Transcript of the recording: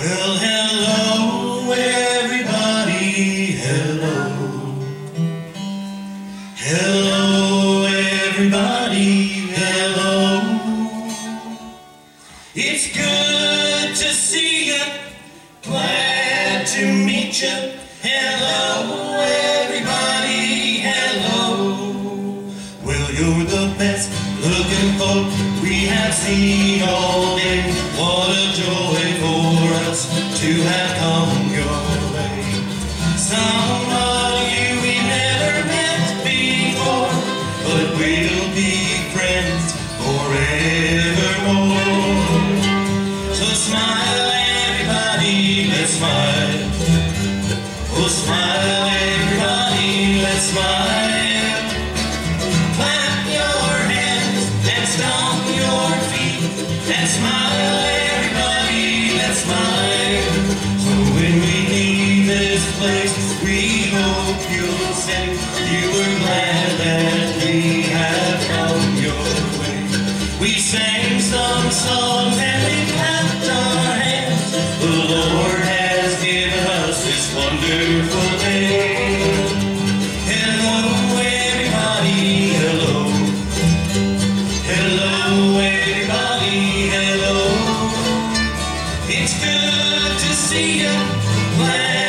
Well, hello, everybody. Hello. Hello, everybody. Hello. It's good to see you. Glad to meet you. Hello, everybody. Hello. Well, you're the best looking folk we have seen all day. What a joy us to have come your way. Some of you we never met before, but we'll be friends forevermore. So smile, everybody, let's smile. Oh, smile, everybody, let's smile. Clap your hands and stomp your feet and smile, We hope you'll say you were glad that we have come your way. We sang some songs and we clapped our hands. The Lord has given us this wonderful day. Hello, everybody, hello. Hello, everybody, hello. It's good to see you. glad.